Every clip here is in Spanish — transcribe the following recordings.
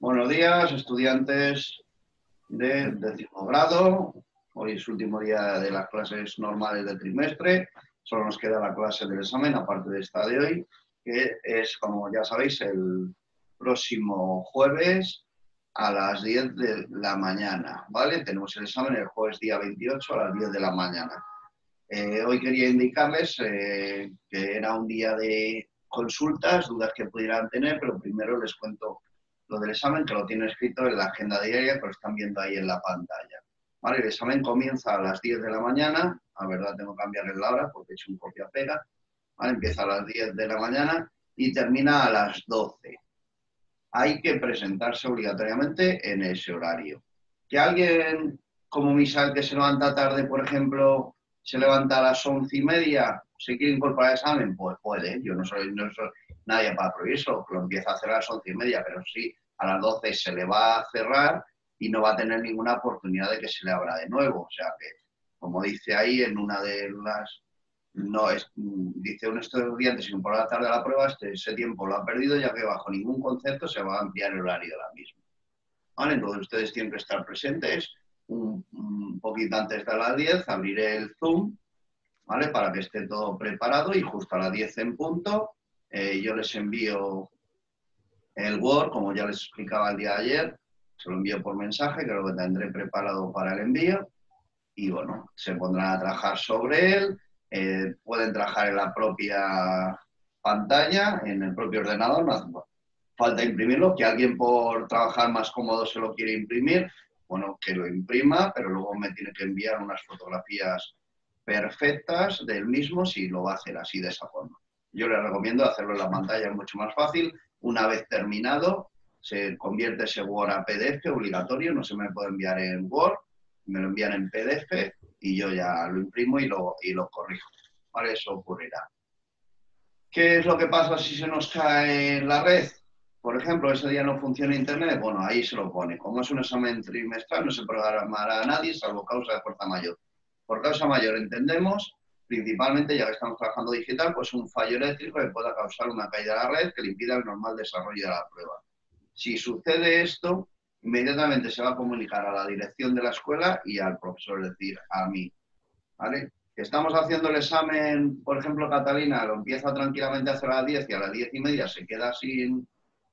Buenos días, estudiantes de décimo grado. Hoy es último día de las clases normales del trimestre. Solo nos queda la clase del examen, aparte de esta de hoy, que es, como ya sabéis, el próximo jueves a las 10 de la mañana, ¿vale? Tenemos el examen el jueves día 28 a las 10 de la mañana. Eh, hoy quería indicarles eh, que era un día de consultas, dudas que pudieran tener, pero primero les cuento lo del examen, que lo tiene escrito en la agenda diaria, que lo están viendo ahí en la pantalla. ¿Vale? El examen comienza a las 10 de la mañana, a verdad tengo que cambiarle la hora porque he hecho un copia-pega, ¿vale? Empieza a las 10 de la mañana y termina a las 12. Hay que presentarse obligatoriamente en ese horario. Que alguien como Misael que se levanta tarde, por ejemplo, se levanta a las once y media, se quiere incorporar al examen, pues puede. Yo no soy, no soy nadie para prohibirlo, lo empieza a hacer a las once y media, pero sí, a las doce se le va a cerrar y no va a tener ninguna oportunidad de que se le abra de nuevo. O sea que, como dice ahí en una de las no es, dice un estudiante, si por la tarde a la prueba, este, ese tiempo lo ha perdido, ya que bajo ningún concepto se va a ampliar el horario de la misma. ¿Vale? Entonces ustedes tienen que estar presentes un, un poquito antes de las 10, abriré el Zoom, ¿vale? Para que esté todo preparado y justo a las 10 en punto eh, yo les envío el Word, como ya les explicaba el día de ayer, se lo envío por mensaje, creo que tendré preparado para el envío y bueno, se pondrán a trabajar sobre él, eh, pueden trabajar en la propia pantalla, en el propio ordenador, falta imprimirlo, que alguien por trabajar más cómodo se lo quiere imprimir, bueno, que lo imprima, pero luego me tiene que enviar unas fotografías perfectas del mismo si lo va a hacer así de esa forma. Yo les recomiendo hacerlo en la pantalla, es mucho más fácil. Una vez terminado, se convierte ese Word a PDF obligatorio, no se me puede enviar en Word, me lo envían en PDF y yo ya lo imprimo y lo, y lo corrijo. Vale, eso ocurrirá. ¿Qué es lo que pasa si se nos cae la red? Por ejemplo, ese día no funciona Internet, bueno, ahí se lo pone. Como es un examen trimestral, no se programará a nadie, salvo causa de fuerza mayor. Por causa mayor entendemos, principalmente, ya que estamos trabajando digital, pues un fallo eléctrico que pueda causar una caída de la red que le impida el normal desarrollo de la prueba. Si sucede esto, inmediatamente se va a comunicar a la dirección de la escuela y al profesor, es decir, a mí. ¿Vale? Estamos haciendo el examen, por ejemplo, Catalina lo empieza tranquilamente a las 10 y a las 10 y media se queda sin,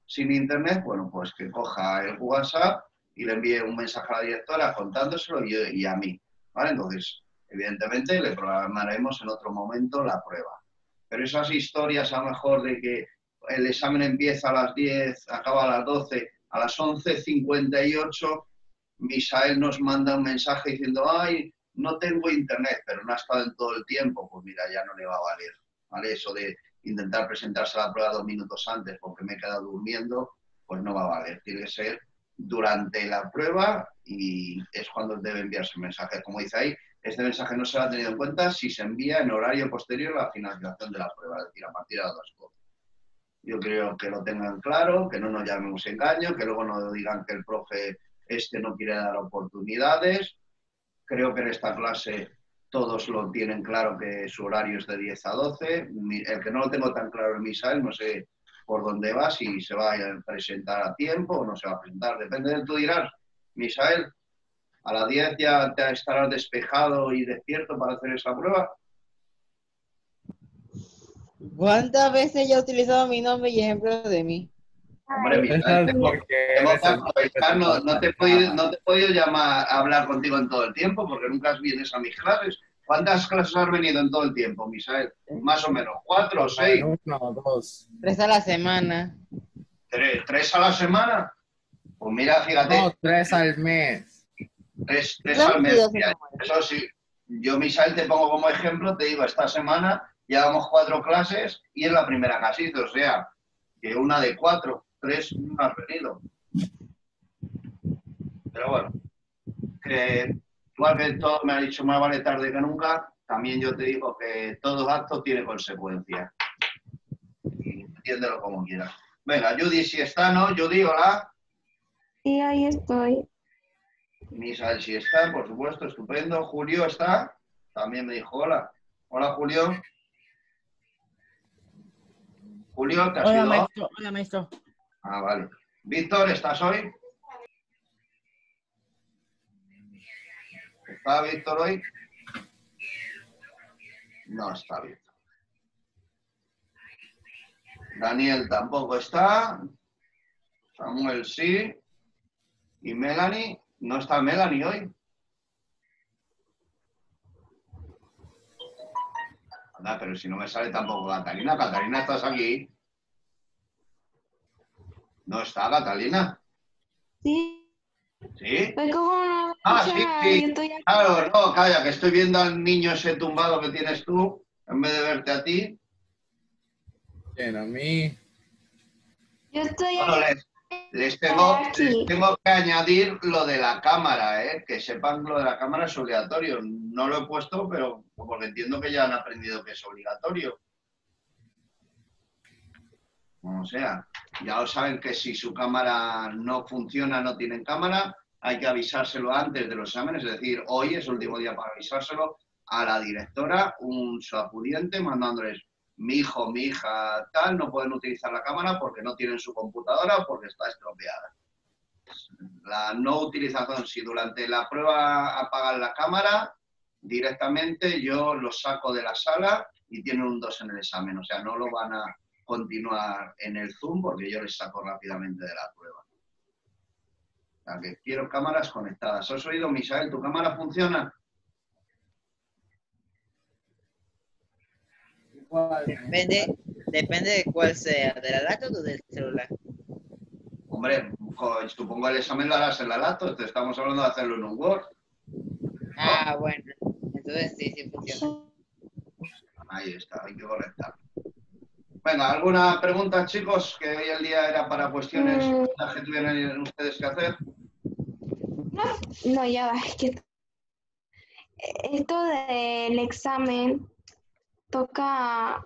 sin internet, bueno, pues que coja el WhatsApp y le envíe un mensaje a la directora contándoselo y, y a mí. ¿Vale? Entonces, evidentemente le programaremos en otro momento la prueba. Pero esas historias a lo mejor de que el examen empieza a las 10, acaba a las 12, a las 11.58, Misael nos manda un mensaje diciendo, ay, no tengo internet, pero no ha estado en todo el tiempo, pues mira, ya no le va a valer. ¿vale? Eso de intentar presentarse a la prueba dos minutos antes porque me he quedado durmiendo, pues no va a valer. Tiene que ser durante la prueba y es cuando debe enviarse el mensaje. Como dice ahí, este mensaje no se ha tenido en cuenta si se envía en horario posterior a la finalización de la prueba, es decir, a partir de las dos cosas. Yo creo que lo tengan claro, que no nos llamemos engaño, que luego no digan que el profe este no quiere dar oportunidades. Creo que en esta clase todos lo tienen claro que su horario es de 10 a 12. El que no lo tengo tan claro es Misael, no sé por dónde va, si se va a presentar a tiempo o no se va a presentar. Depende de tú dirás, Misael, a las 10 ya te estarás despejado y despierto para hacer esa prueba. ¿Cuántas veces yo he utilizado mi nombre y ejemplo de mí? Hombre, Misael, tengo, tengo que aprovechar, no, no, te he podido, no te he podido llamar a hablar contigo en todo el tiempo porque nunca vienes a mis clases. ¿Cuántas clases has venido en todo el tiempo, Misael? Más o menos, ¿cuatro o seis? Uno, dos. Tres a la semana. ¿Tres, tres a la semana? Pues mira, fíjate. No, tres al mes. Tres, al mes. Eso sí, yo, Misael, te pongo como ejemplo, te digo, esta semana llevamos cuatro clases y es la primera casita, o sea, que una de cuatro, tres no has venido. Pero bueno, que igual que todo me ha dicho más vale tarde que nunca, también yo te digo que todo acto tiene consecuencias. Y entiéndelo como quieras. Venga, Judy si está, ¿no? Judy, hola. Sí, ahí estoy. Misael si está, por supuesto, estupendo. Julio está, también me dijo hola. Hola, Julio. Julio, ¿te has Hola, ido? maestro. Hola, maestro. Ah, vale. Víctor, ¿estás hoy? ¿Está Víctor hoy? No está Víctor. Daniel tampoco está. Samuel sí. ¿Y Melanie? ¿No está Melanie hoy? Anda, pero si no me sale tampoco Catalina. Catalina, ¿estás aquí? ¿No está Catalina? Sí. ¿Sí? Ah, sí, sí. estoy. Claro, no, calla, que estoy viendo al niño ese tumbado que tienes tú, en vez de verte a ti. Bien, a mí. Yo estoy Bueno, aquí. les, les tengo, Aquí. les tengo que añadir lo de la cámara, ¿eh? que sepan que lo de la cámara es obligatorio. No lo he puesto, pero porque entiendo que ya han aprendido que es obligatorio. O sea, ya lo saben que si su cámara no funciona, no tienen cámara, hay que avisárselo antes de los exámenes, es decir, hoy es el último día para avisárselo a la directora, un acudiente, mandándoles mi hijo, mi hija, tal, no pueden utilizar la cámara porque no tienen su computadora porque está estropeada. La no utilización, si durante la prueba apagan la cámara, directamente yo los saco de la sala y tienen un 2 en el examen. O sea, no lo van a continuar en el Zoom porque yo les saco rápidamente de la prueba. O que quiero cámaras conectadas. ¿Has oído, Misael? ¿Tu cámara funciona? Depende, depende de cuál sea, de la laptop o del celular. Hombre, supongo el examen lo harás en la laptop. Te estamos hablando de hacerlo en un Word. Ah, bueno. Entonces sí, sí funciona. Ahí está, hay que conectar. Venga, ¿alguna pregunta, chicos? Que hoy el día era para cuestiones Mm. que tuvieran ustedes que hacer. No, ya va, es que esto del examen toca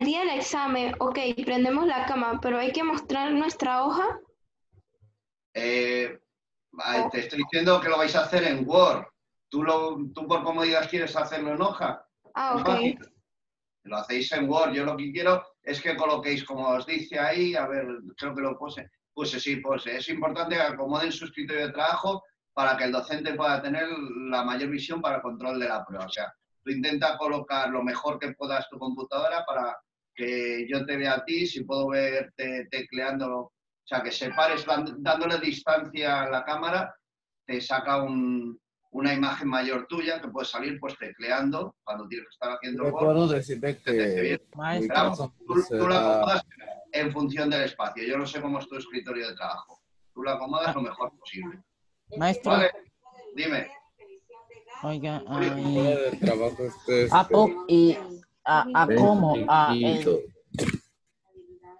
el día del examen, ok, prendemos la cámara, pero hay que mostrar nuestra hoja. Eh, te estoy diciendo que lo vais a hacer en Word. ¿Tú, lo, tú por comodidad quieres hacerlo en hoja? Ah, ok. Lo hacéis en Word. Yo lo que quiero es que coloquéis, como os dice ahí, a ver, creo que lo puse. Puse, sí, puse. Es importante que acomoden su escritorio de trabajo para que el docente pueda tener la mayor visión para el control de la prueba. O sea, tú intenta colocar lo mejor que puedas tu computadora para que yo te vea a ti, si puedo verte tecleando, o sea, que separes dándole distancia a la cámara, te saca un- una imagen mayor tuya que puede salir pues tecleando cuando tienes que estar haciendo Word. Recuerdo decirte que Claro, son- tú, tú la será- acomodas en función del espacio. Yo no sé cómo es tu escritorio de trabajo. Tú la acomodas lo mejor posible. Maestro, Vale, dime. Oiga, ay, trabajo este, ¿a este, po- y a, a cómo? A, el-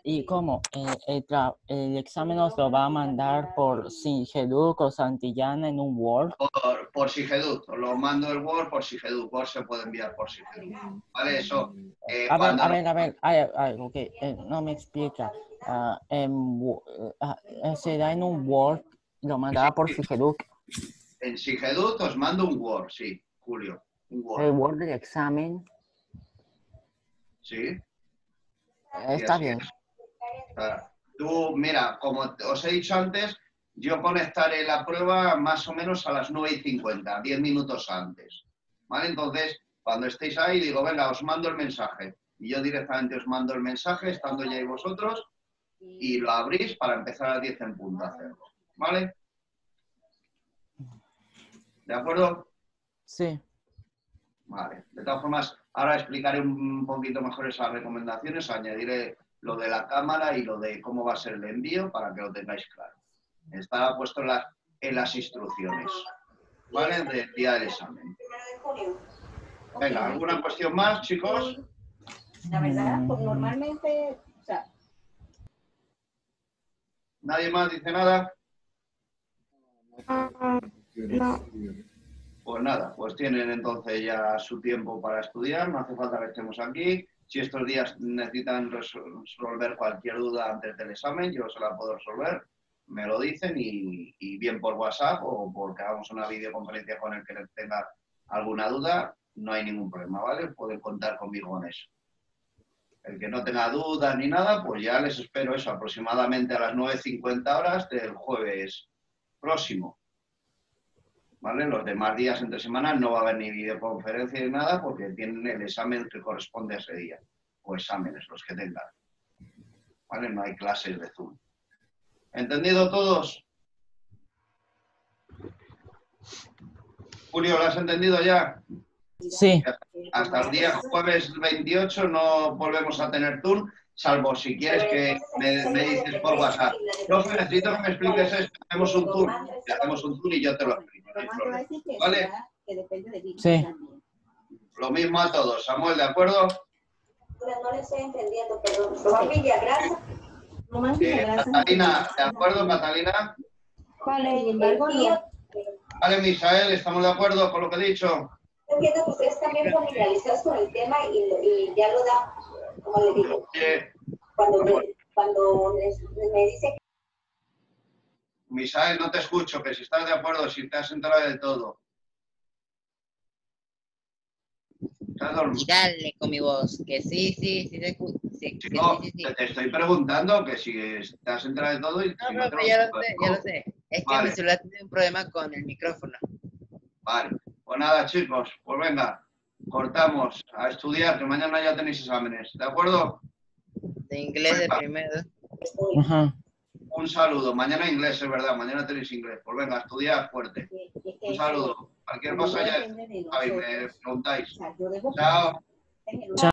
¿Y cómo? El, el, tra- el examen nos lo va a mandar por Singeduc o Santillana en un Word. Por, por Sigeduc. Os lo mando el Word por Sigeduc. Word se puede enviar por Sigeduc. Vale, eso. eh, A ver, cuando- a ver, a ver, ay, ay, ok, eh, no me explica. Ah, en eh, ah, será en un Word, lo mandará por Singeduc. En Sigeduc os mando un Word, sí, Julio. Un Word. El Word del examen, Sí. eh, está bien. Tú, mira, como os he dicho antes, yo conectaré la prueba más o menos a las 9 y 50, 10 minutos antes. ¿Vale? Entonces, cuando estéis ahí, digo, venga, os mando el mensaje. Y yo directamente os mando el mensaje, estando ya ahí vosotros, y lo abrís para empezar a las 10 en punto a hacerlo. ¿Vale? ¿De acuerdo? Sí. Vale. De todas formas, ahora explicaré un poquito mejor esas recomendaciones, añadiré lo de la cámara y lo de cómo va a ser el envío para que lo tengáis claro. Está puesto en las, en las instrucciones, ¿vale? Del día del examen. Venga, ¿alguna cuestión más, chicos? La verdad, pues normalmente, o sea, ¿Nadie más dice nada? No. Pues nada, pues tienen entonces ya su tiempo para estudiar, no hace falta que estemos aquí. Si estos días necesitan resol- resolver cualquier duda antes del examen, yo se la puedo resolver, me lo dicen y, bien por WhatsApp o porque hagamos una videoconferencia con el que tenga alguna duda, no hay ningún problema, ¿vale? Pueden contar conmigo en eso. El que no tenga dudas ni nada, pues ya les espero eso aproximadamente a las 9.50 horas del jueves próximo. ¿Vale? Los demás días entre semanas no va a haber ni videoconferencia ni nada porque tienen el examen que corresponde a ese día. O exámenes, los que tengan. ¿Vale? No hay clases de Zoom. ¿Entendido todos? Julio, ¿lo has entendido ya? Sí, Hasta el día jueves 28 no volvemos a tener Zoom, salvo si quieres que me, me dices por WhatsApp. Profe, necesito que me expliques esto. Hacemos un Zoom. Hacemos un Zoom y yo te lo explico. No. ¿Vale? Que depende de ti Sí. también. Lo mismo a todos. Samuel, ¿de acuerdo? No le estoy entendiendo, perdón. Román Villagrasa, Román Villagrasa. Catalina, ¿de acuerdo, Catalina? Vale. Sin embargo, yo no. Vale, Misael, ¿estamos de acuerdo con lo que he dicho? entiendo que ustedes están bien familiarizados con el tema y, y ya lo da, como le digo, cuando, me, cuando les- me dice Misael, no te escucho, que si estás de acuerdo, si te has enterado de todo. ¿Estás dormido? Y dale con mi voz, que sí, sí, sí, te escu- sí, que Chico, sí, sí, sí. te, estoy preguntando que si te has enterado de todo y No, si no profe, ya lo sé, ya lo sé. Es que mi celular tiene un problema con el micrófono. Vale, pues nada, chicos, pues venga, cortamos a estudiar, que mañana ya tenéis exámenes, ¿de acuerdo? De inglés de primero. ajá. Un saludo, mañana inglés, es verdad, mañana tenéis inglés, pues venga, estudiar fuerte. que- que- que Un saludo, cualquier cosa ya sabéis, me preguntáis. o sea, yo debo Chao. en el Chao.